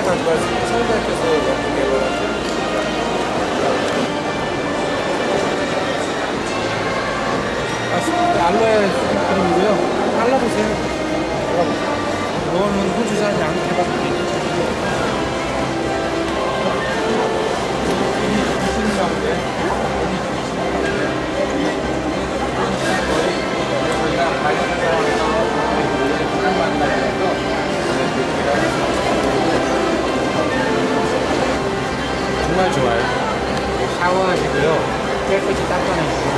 서울대 가고 왔습니다. 서울대학교에서 연구개발 아, 알로에 그림이고요. 발라보세요. 이거는 호주산 양태박 무슨 샤워하시고요. 깨끗이 닦아내시고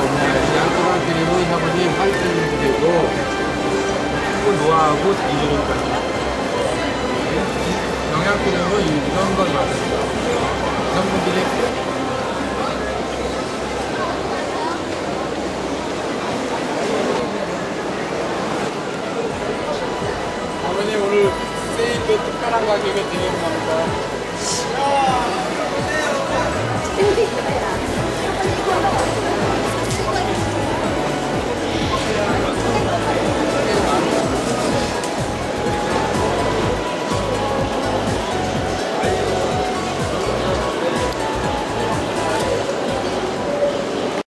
양토랑 그리고 샤워니 화이트닝도 되고 또 노화하고 단조로까지 영양크림은 이런 걸 맞습니다. 여성분들이 아버님 오늘 세일도 특별한 가격에 드리는 겁니다.